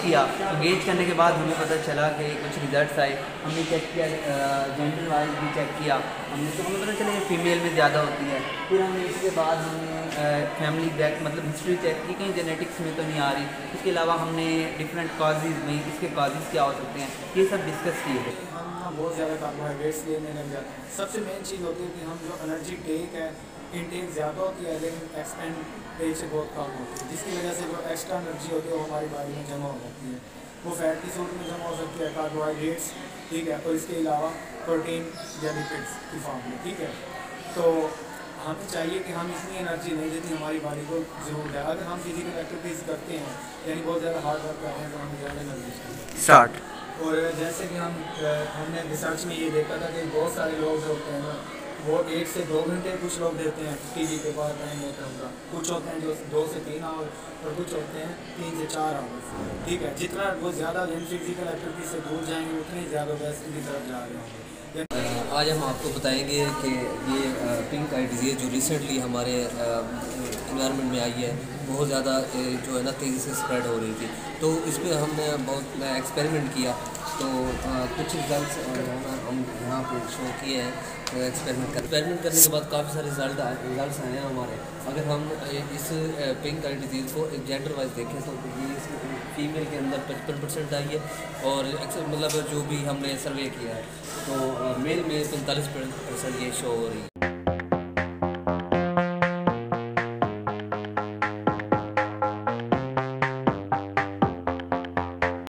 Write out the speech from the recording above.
बाद हमें पता चला कि कुछ रिजल्ट्स आए। हमने चेक किया जेंडर वाइज भी चेक किया। हमने तो हमें पता चला ये फीमेल में ज़्यादा होती है। फिर हमने इसके बाद हमने फैमिली बैक मतलब हिस्ट्री चेक की कहीं जेनेटिक्स में तो नहीं आ रही। इसके अलावा हमने डिफरेंट काजेज़ में, इसके काजेज़ क्या हो सकते हैं, ये सब डिस्कस किए। हम बहुत ज़्यादा कार्बोहाइड्रेट्स लेने लग जाते हैं सबसे मेन चीज़ होती है कि हम जो एनर्जी टेक है इनटेक ज़्यादा होती है लेकिन एक्सपेंड से बहुत कम होती है जिसकी वजह से जो एक्स्ट्रा एनर्जी होती है वो हमारी बॉडी में जमा हो जाती है। वो फैट की सूरत में जमा हो सकती है कार्बोहाइड्रेट्स ठीक है? और इसके अलावा प्रोटीन या लिपिड्स की फॉर्म में ठीक है? तो हमें चाहिए कि हम इतनी एनर्जी नहीं जितनी हमारी बॉडी को ज़रूर है। अगर हम फ़िज़िकल एक्टिविटीज़ करते हैं यानी बहुत ज़्यादा हार्ड वर्क करते हैं तो हमें ज़्यादा एनर्जी चाहिए। और जैसे कि हम हमने रिसर्च में ये देखा था कि बहुत सारे लोग जो होते हैं ना वो एक से दो घंटे कुछ लोग देते हैं, टीवी के बाद टाइम होता है उनका कुछ होते हैं जो दो से तीन आवर्स और कुछ होते हैं तीन से चार आवर्स ठीक है, जितना वो ज़्यादा जिन फ़िज़िकल एक्टिविटी से दूर जाएँगे, उतने ज़्यादा बेस्ट की तरफ़ जा रहे होंगे। आज हम आपको बताएँगे कि ये पिंक आई डिज़ीज़ जो रिसेंटली हमारे इन्वायरमेंट में आई है बहुत ज़्यादा जो है ना, तेज़ी से स्प्रेड हो रही थी। तो इस पर हमने बहुत एक्सपेरिमेंट किया। तो कुछ रिज़ल्ट हम यहाँ पे शो किए हैं एक्सपेरिमेंट कर एक्सपेरिमेंट करने के बाद काफ़ी सारे रिज़ल्ट रिज़ल्ट आए हैं हमारे। अगर हम इस पिंक आई डिज़ीज़ को जेंडर वाइज देखें तो ये फीमेल के अंदर पचपन परसेंट आई है और मतलब जो भी हमने सर्वे किया है तो मेल में पैंतालीस परसेंट ये शो हो रही है।